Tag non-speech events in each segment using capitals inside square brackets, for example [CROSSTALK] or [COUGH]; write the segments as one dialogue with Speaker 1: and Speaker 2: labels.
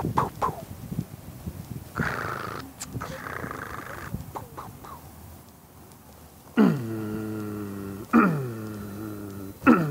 Speaker 1: poop, poop, poop. [CLEARS THROAT] mm [CLEARS THROAT]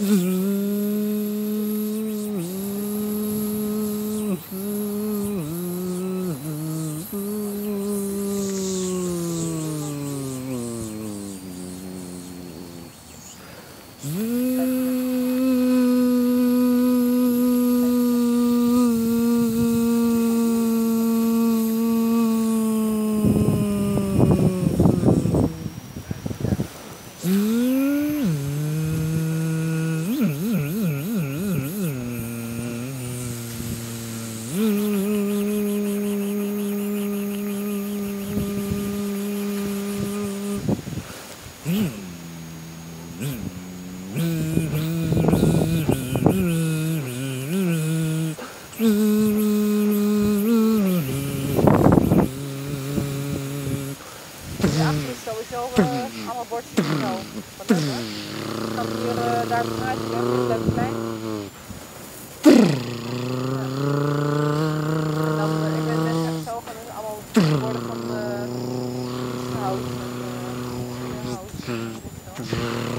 Speaker 1: Achter Ja, het is sowieso eh, allemaal bordjes zo. Van dat, dat hier, eh, daar vanuit, dat klein. 음.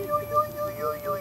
Speaker 1: yo, yo, yo, yo, yo.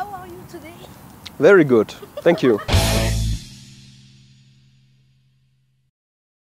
Speaker 2: En uh, hout.
Speaker 3: Very good. Thank you.